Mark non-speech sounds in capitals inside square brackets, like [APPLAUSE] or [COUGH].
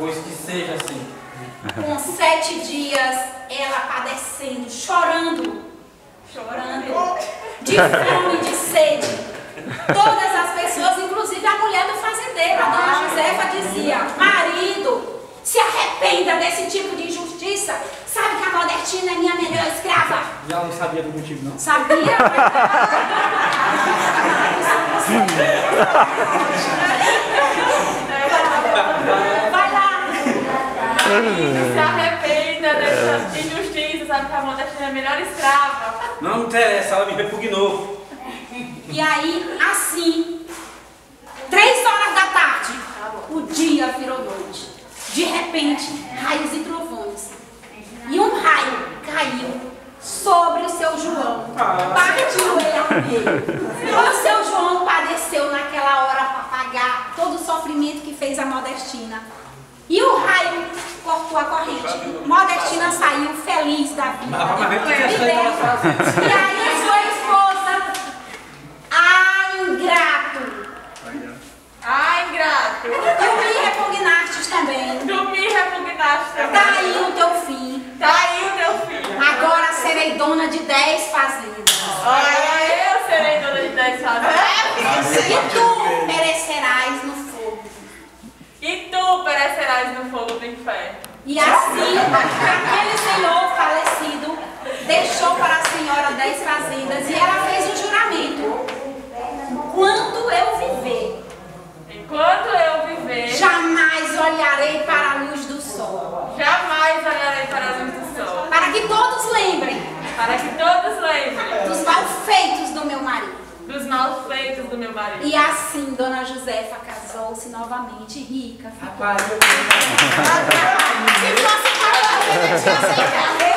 Pois que seja assim. Com sete dias, ela padecendo, chorando, chorando, de fome, de sede. Todas as pessoas, inclusive a mulher do fazendeiro, a dona Josefa, dizia: Marido, se arrependa desse tipo de injustiça. Sabe que a Modertina é minha melhor escrava? E ela não sabia do motivo, não? Sabia? [LAUGHS] [LAUGHS] [LAUGHS] Se arrependa dessa injustiça, sabe que a Modestina é a melhor escrava. Não interessa, ela me repugnou. E aí, assim, três horas da tarde, o dia virou noite. De repente, raios e trovões. E um raio caiu sobre o seu João. Partiu ele ao meio. O seu João padeceu naquela hora para pagar todo o sofrimento que fez a Modestina. E o raio a corrente. Modestina saiu feliz da vida. Mas, mas, mas, mas, Viveu. E aí sua esposa, ah, ingrato, Ai, ingrato. tu me repugnastes também. Tu me repugnaste também. Tá aí o teu fim. Tá aí o teu filho. Agora serei dona de dez fazendas. Olha, eu serei dona de 10 fazendas. E tu perecerás no fogo. E tu perecerás no fogo do inferno. E assim, aquele senhor falecido deixou para a senhora dez fazendas e ela fez um juramento. Enquanto eu viver, Enquanto eu viver, jamais olharei para a luz do sol. jamais olharei para a luz do sol. Para que todos lembrem Para que todos lembrem dos malfeitos do meu marido. dos maus feitos do meu marido. E assim, Dona Josefa casou-se novamente rica. Rapaz, Yes.